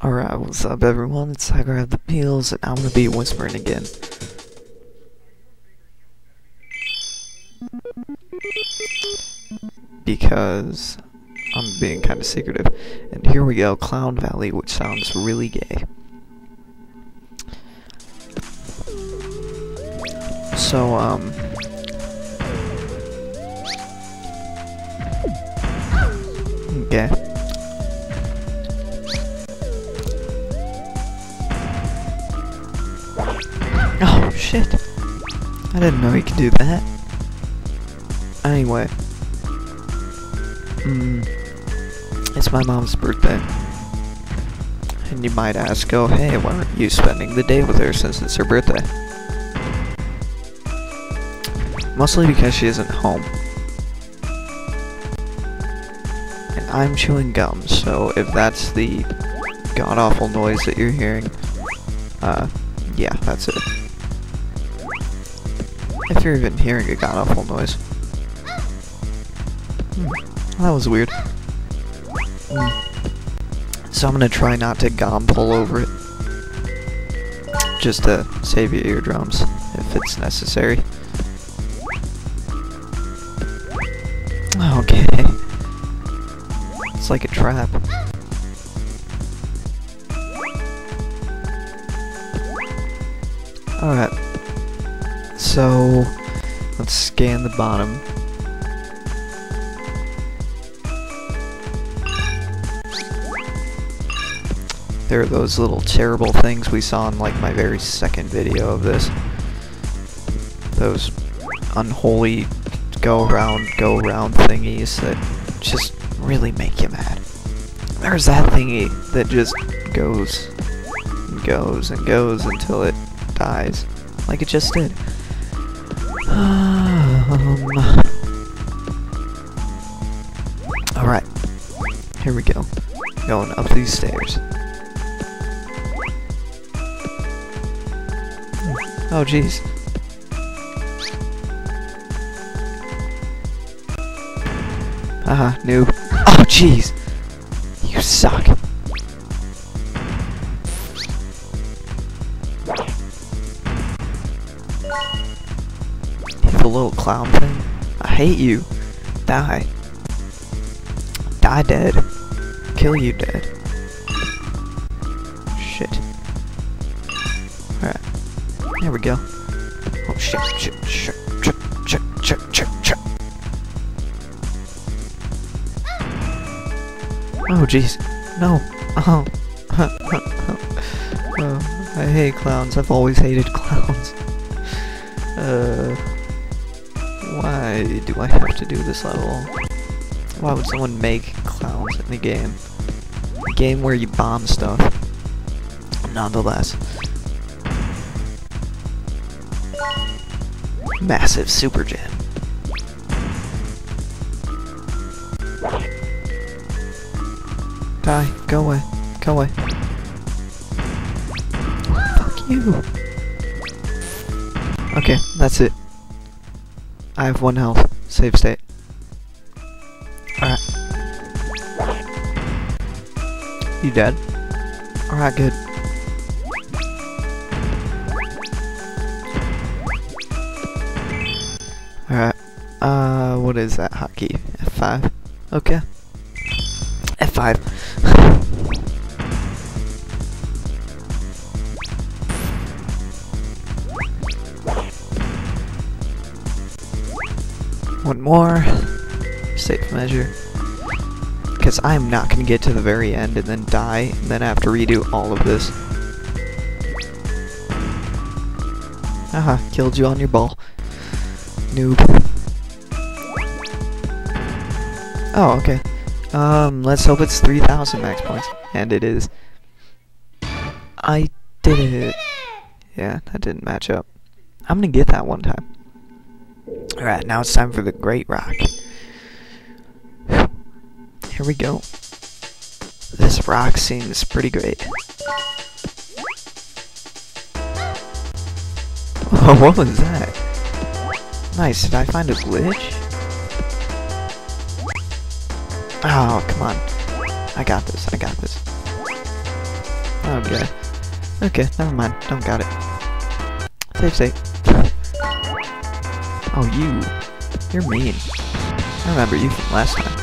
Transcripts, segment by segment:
Alright, what's up everyone? It's iGrabThePeelz and I'm gonna be whispering again. Because I'm being kinda secretive. And here we go, Clown Valley, which sounds really gay. So, um... Okay. Shit. I didn't know you could do that. Anyway. Hmm. It's my mom's birthday. And you might ask, oh hey, why aren't you spending the day with her since it's her birthday? Mostly because she isn't home. And I'm chewing gum, so if that's the god-awful noise that you're hearing, uh, yeah, that's it. If you're even hearing a god-awful noise. Hmm, that was weird. Hmm. So I'm gonna try not to gom pull over it. Just to save your eardrums, if it's necessary. Okay. It's like a trap. Alright. So, let's scan the bottom. There are those little terrible things we saw in like my very second video of this. Those unholy go around, go around thingies that just really make you mad. There's that thingy that just goes and goes and goes until it dies. Like it just did. Um, Alright. Here we go. Going up these stairs. Oh, jeez. Haha, noob. Oh, jeez! You suck. Clown thing. I hate you. Die. Die dead. Kill you dead. Shit. Alright. There we go. Oh shit, shit, shit, shit, shit, shit, shit. Oh jeez. No. Oh. oh. I hate clowns. I've always hated clowns. Uh. Why do I have to do this level? Why would someone make clowns in the game? A game where you bomb stuff. Nonetheless. Massive super jam. Die. Go away. Go away. Fuck you. Okay, that's it. I have one health. Save state. Alright. You dead? Alright, good. Alright. Uh, what is that hotkey? F5? Okay. One more. Safe measure. Because I'm not going to get to the very end and then die, and then have to redo all of this. Haha, killed you on your ball. Noob. Oh, okay. Um, let's hope it's 3,000 max points. And it is. I did it. Yeah, that didn't match up. I'm gonna get that one time. Alright, now it's time for the Great Rock. Here we go. This rock seems pretty great. Oh, what was that? Nice, did I find a glitch? Oh, come on. I got this, I got this. Okay. Okay, never mind. Don't got it. Save state. Oh, you. You're mean. I remember you from last time.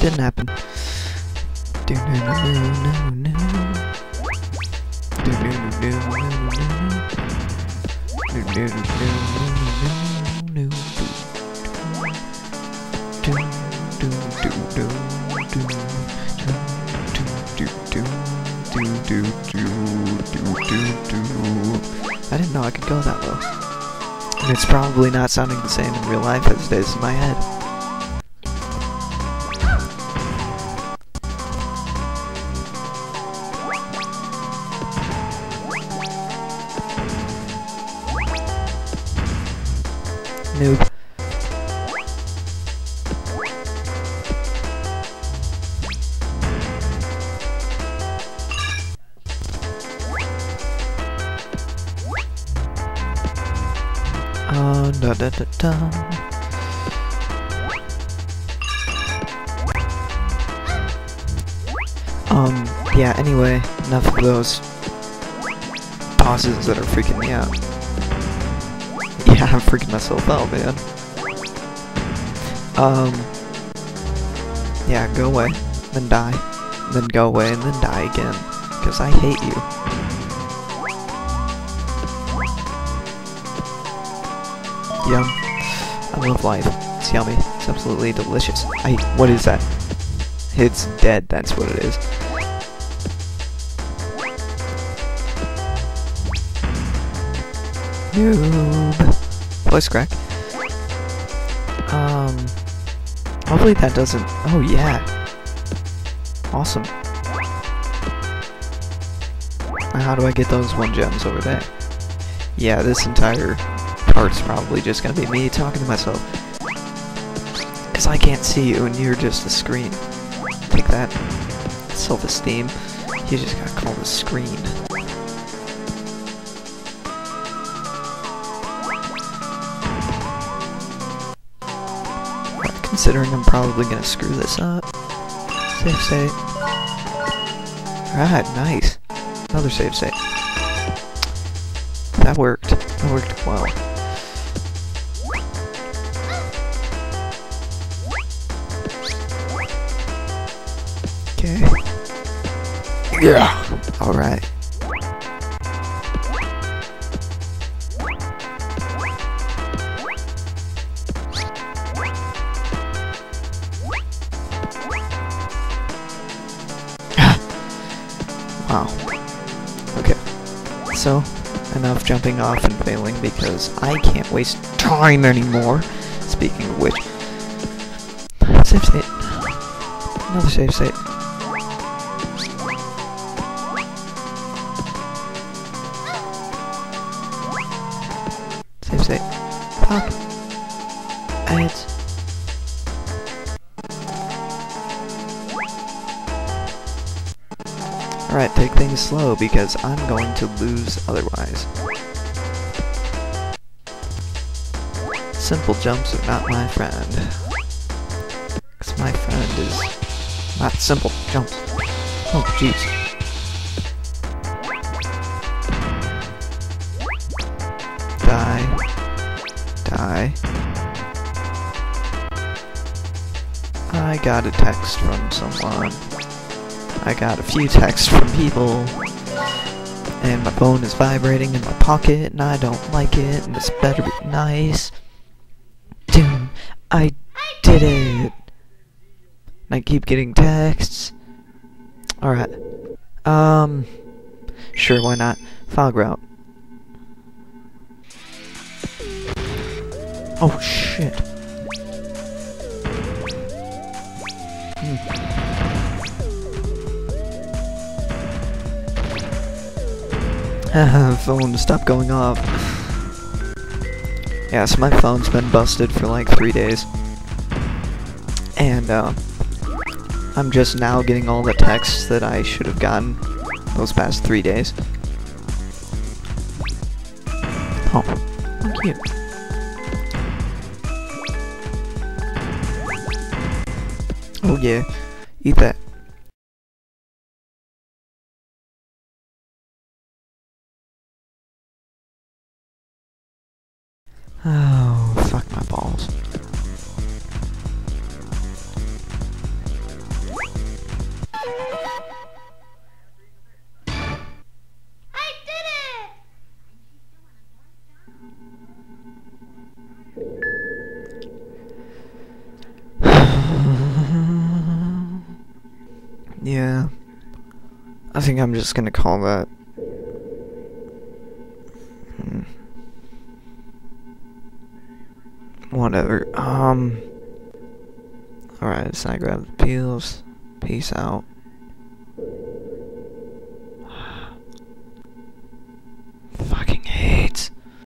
Didn't happen. Do no no no no no. Do no no no no no. Do no no no I could go that low. And it's probably not sounding the same in real life as it is in my head. Uh, da da da da. Um, yeah, anyway, enough of those pauses that are freaking me out. Yeah, I'm freaking myself out, man. Um, yeah, go away, then die, then go away, and then die again, because I hate you. Yum. I love life. It's yummy. It's absolutely delicious. I- what is that? It's dead, that's what it is. Noob. Voice crack. Um. Hopefully that doesn't. Oh yeah. Awesome. Now how do I get those one gems over there? Yeah, this entire part's probably just gonna be me talking to myself. Cause I can't see you and you're just a screen. Take that. Self-esteem. You just gotta call the screen. Considering I'm probably gonna screw this up. Save state. Alright, nice. Another save state. That worked. That worked well. Yeah. Alright. wow. Okay. So, enough jumping off and failing because I can't waste time anymore. Speaking of which, save state. Another. Save state. Alright, take things slow because I'm going to lose otherwise. Simple jumps are not my friend. Because my friend is not simple jumps. Oh, jeez. Die. Die. I got a text from someone. I got a few texts from people, and my phone is vibrating in my pocket, and I don't like it, and this better be nice. Dude, I did it! And I keep getting texts. Alright. Um, sure, why not? Fog route. Oh, shit. Hmm. phone, stop going off. Yeah, so my phone's been busted for like three days. And, uh, I'm just now getting all the texts that I should have gotten those past three days. Oh, how. Oh yeah. Eat that. I think I'm just gonna call that. Hmm. Whatever. Um. Alright, so iGrabThePeelz. Peace out.